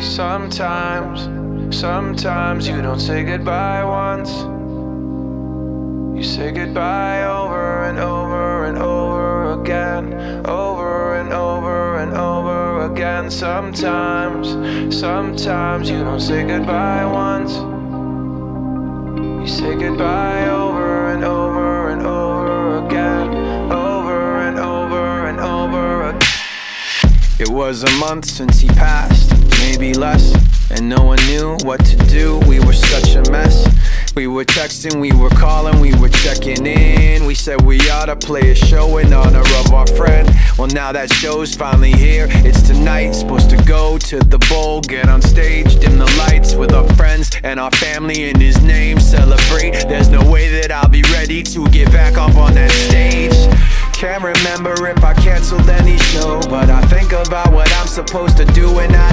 Sometimes sometimes you don't say goodbye once. You say goodbye over and over and over again. Over and over and over again. Sometimes, sometimes you don't say goodbye once. You say goodbye over and over and over again. Over and over and over again. It was a month since he passed, maybe less. And no one knew what to do, we were such a mess. We were texting, we were calling, we were checking in. We said we ought to play a show in honor of our friend. Well, now that show's finally here. It's tonight, supposed to go to the bowl, get on stage, dim the lights with our friends and our family in his name. Celebrate. There's no way that I'll be ready to get back up on that stage. Can't remember if I canceled any show But I think about what I'm supposed to do and I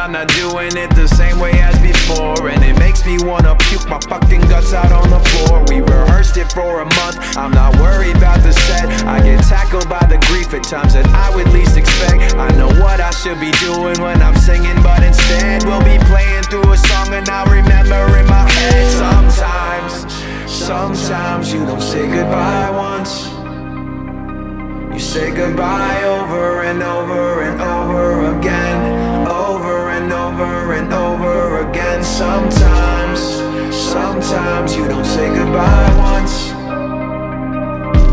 I think about not doing it the same way as before. And it makes me wanna puke my fucking guts out on the floor. We rehearsed it for a month, I'm not worried about the set. I get tackled by the grief at times that I would least expect. I know what I should be doing when I'm singing But instead we'll be playing through a song. And I'll remember in my head Sometimes Sometimes you don't say goodbye once. You say goodbye over and over and over Sometimes, sometimes you don't say goodbye once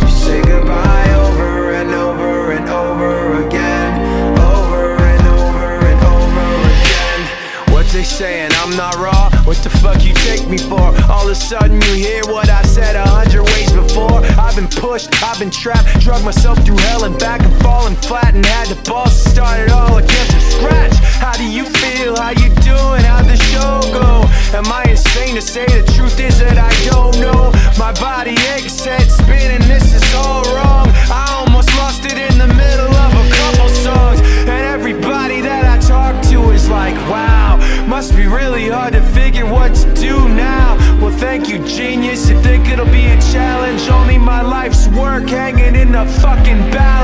You say goodbye over and over and over again Over and over and over again What they saying, I'm not raw? What the fuck you take me for? All of a sudden you hear what I said a hundred ways before I've been pushed, I've been trapped Drug myself through hell and back and falling flat And had the balls to start it say the truth is that I don't know? My body aches, head spinning, this is all wrong. I almost lost it in the middle of a couple songs. And everybody that I talk to is like, wow Must be really hard to figure what to do now. Well thank you genius, you think it'll be a challenge? Only my life's work hanging in the fucking balance